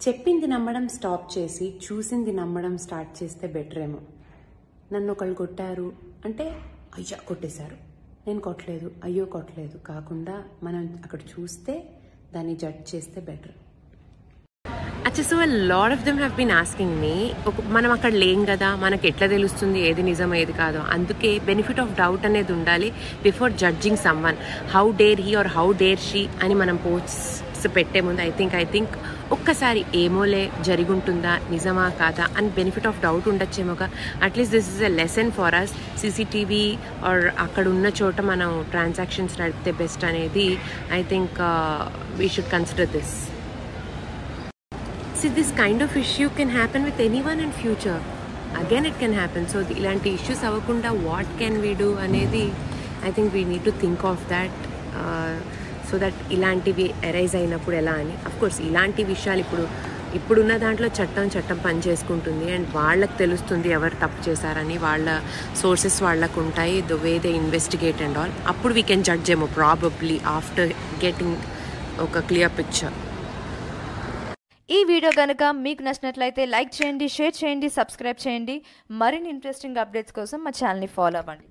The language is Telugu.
చెప్పింది నమ్మడం స్టాప్ చేసి చూసింది నమ్మడం స్టార్ట్ చేస్తే బెటర్ ఏమో నన్ను ఒకళ్ళు కొట్టారు అంటే అయ్యా కొట్టేశారు. నేను కొట్టలేదు అయ్యో కొట్టలేదు. కాకుండా మనం అక్కడ చూస్తే దాన్ని జడ్జ్ చేస్తే బెటర్. అచ్చా so lot of them have been asking me ఒక మనం అక్కడ లేం కదా మనకి ఎట్లా తెలుస్తుంది ఏది నిజం ఏది కాదు. అందుకే బెనిఫిట్ ఆఫ్ డౌట్ అనేది ఉండాలి before judging someone how dare he or how dare she అని మనం పోస్ట్స్ పెట్టే ముందు ఐ థింక్ ఐ థింక్ ఒక్కసారి ఏమోలే జరిగుంటుందా నిజమా కాదా అని benefit of doubt ఉండొచ్చేమోగా at least this is a lesson for us CCTV or అక్కడ ఉన్న చోట మనం ట్రాన్సాక్షన్స్ నడిపితే బెస్ట్ అనేది I think we should consider this see this kind of issue can happen with anyone in future again it can happen so ఇలాంటి ఇష్యూస్ అవ్వకుండా వాట్ కెన్ వీ డూ అనేది I think we need to think of that so that ఇలాంటివి అరైజ్ అయినప్పుడు ఎలా అని? కోర్స్ ఇలాంటి విషయాలు ఇప్పుడు ఇప్పుడున్న దాంట్లో చట్టం చట్టం పని చేసుకుంటుంది. అండ్ వాళ్ళకి తెలుస్తుంది ఎవరు తప్పు చేశారని వాళ్ళ సోర్సెస్ వాళ్ళకు ఉంటాయి the way they investigate and all. అప్పుడు వీ కెన్ జడ్జ్ ఏమో ప్రాబబ్లీ ఆఫ్టర్ గెటింగ్ ఒక క్లియర్ పిక్చర్ ఈ వీడియో కనుక మీకు నచ్చినట్లయితే లైక్ చేయండి షేర్ చేయండి సబ్స్క్రైబ్ చేయండి. మరిన్ని ఇంట్రెస్టింగ్ అప్డేట్స్ కోసం మా ఛానల్ని ఫాలో అవ్వండి.